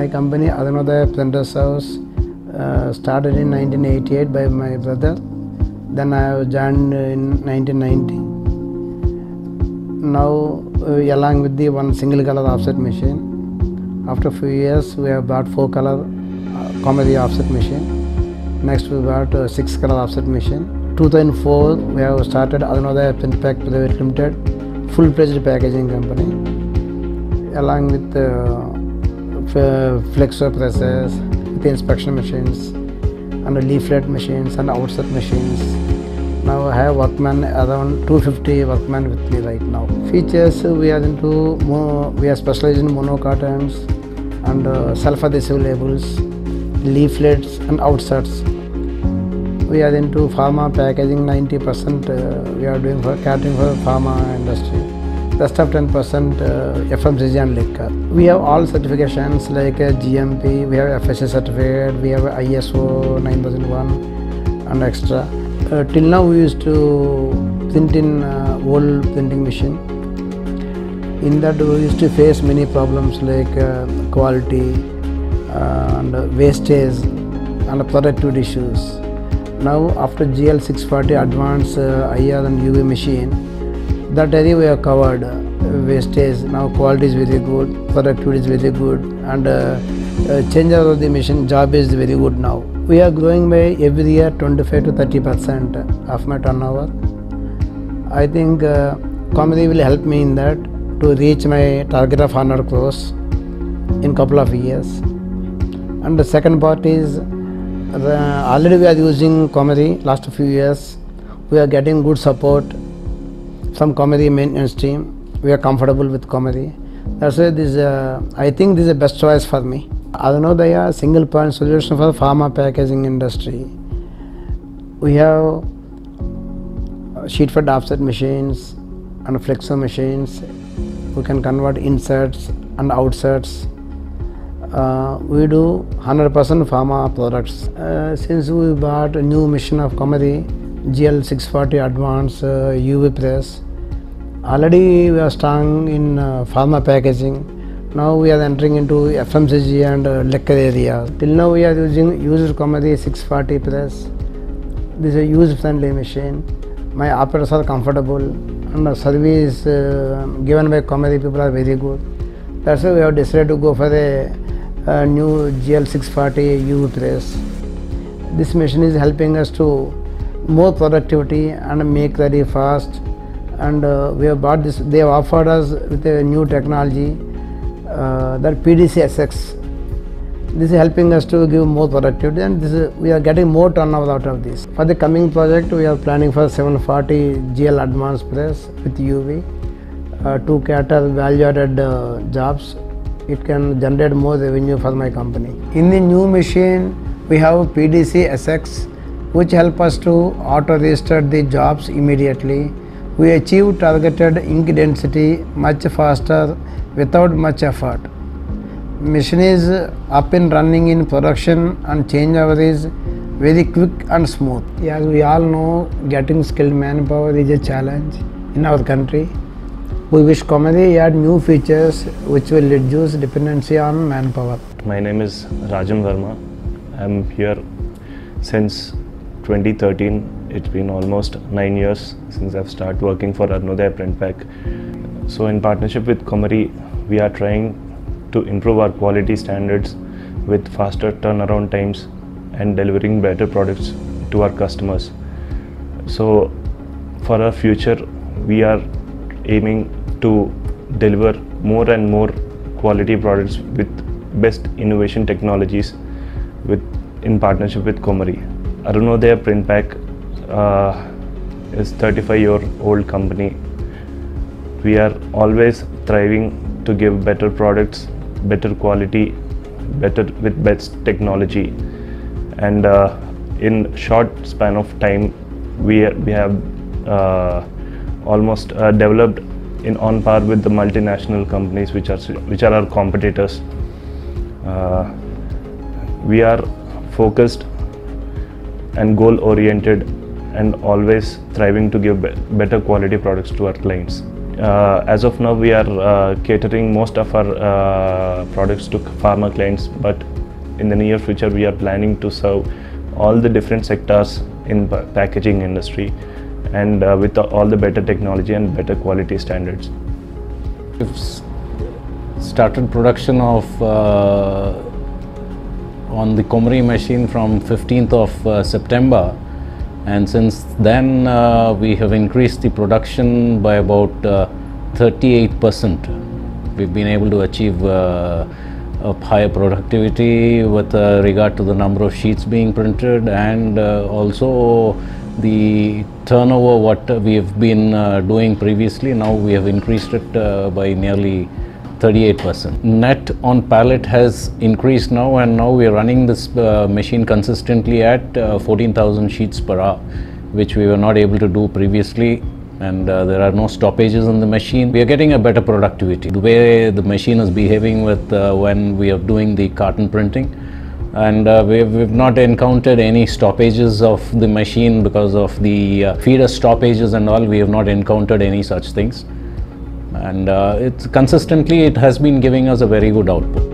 My company Arunodaya Printers House uh, started in 1988 by my brother. Then I joined in 1990. Now, uh, along with the one single color offset machine, after few years we have bought four color uh, Komori offset machine. Next we bought a six color offset machine. 2004 we have started Print Pack Private Limited, full-fledged packaging company, along with uh, f- flexo presses, the inspection machines, and leaflet machines and outsert machines. Now I have workmen around 250 workmen with me right now. Features we are into we are specialized in monocartons and uh, self-adhesive labels, leaflets and outserts. We are into pharma packaging 90% uh, we are doing for catering for pharma industry. Rest of 10% uh, FMCG and liquor. We have all certifications like uh, GMP, we have FSC certificate, we have ISO 9001 and extra. Uh, till now we used to print in uh, old printing machine. In that we used to face many problems like uh, quality uh, and wastage and productivity issues. Now after GL640 advanced uh, IR and UV machine, that area we have covered uh, wastage. Now quality is very good, productivity is very good, and uh, uh, change of the machine job is very good now. We are growing by every year 25 to 30 percent of my turnover. I think uh, Komori will help me in that to reach my target of 100 crores in couple of years. And the second part is the, already we are using Komori last few years. We are getting good support from Komori maintenance team. We are comfortable with Komori. That's why this. Uh, I think this is the best choice for me. Arunodaya single point solution for pharma packaging industry. We have sheet fed offset machines and flexo machines. We can convert inserts and outserts. Uh, we do 100% pharma products. Uh, since we bought a new machine of Komori GL640 Advanced uh, UV press, already we are strong in uh, pharma packaging. Now we are entering into FMCG and uh, liquor area. Till now we are using user Komori 640 press. This is a user-friendly machine. My operators are comfortable and the service uh, given by Komori people are very good. That's why we have decided to go for a, a new GL640 UV press. This machine is helping us to more productivity and make very fast. And uh, we have bought this. They have offered us with a new technology uh, that PDC SX. This is helping us to give more productivity, and this is, we are getting more turnover out of this. For the coming project, we are planning for 740 GL advanced press with UV uh, to cater value-added uh, jobs. It can generate more revenue for my company. In the new machine, we have PDC SX, which help us to auto-register the jobs immediately. We achieve targeted ink density much faster without much effort. Machine is up and running in production and changeover is very quick and smooth. As we all know, getting skilled manpower is a challenge in our country. We wish Komori add new features which will reduce dependency on manpower. My name is Rajan Verma. I'm here since 2013. It's been almost nine years since I've started working for Arunodaya Print Pack. So, in partnership with Komori, we are trying to improve our quality standards with faster turnaround times and delivering better products to our customers. So, for our future, we are aiming to deliver more and more quality products with best innovation technologies with in partnership with Komori. Arunodaya Print Pack uh, is 35 year old company. We are always thriving to give better products, better quality, better with best technology, and uh, in short span of time, we we have uh, almost uh, developed in on par with the multinational companies which are which are our competitors. Uh, we are focused and goal oriented and always thriving to give be- better quality products to our clients. uh, as of now, we are uh, catering most of our uh, products to pharma clients, but in the near future, we are planning to serve all the different sectors in packaging industry, and uh, with all the better technology and better quality standards. We've started production of uh, on the Komori machine from 15th of uh, September and since then uh, we have increased the production by about uh, 38%. We've been able to achieve uh, a higher productivity with uh, regard to the number of sheets being printed and uh, also the turnover what we have been uh, doing previously now we have increased it uh, by nearly 38%. Net on pallet has increased now and now we are running this uh, machine consistently at uh, 14,000 sheets per hour which we were not able to do previously and uh, there are no stoppages in the machine. We are getting a better productivity. The way the machine is behaving with uh, when we are doing the carton printing and uh, we've, we've not encountered any stoppages of the machine because of the uh, feeder stoppages and all we have not encountered any such things and uh, it's consistently it has been giving us a very good output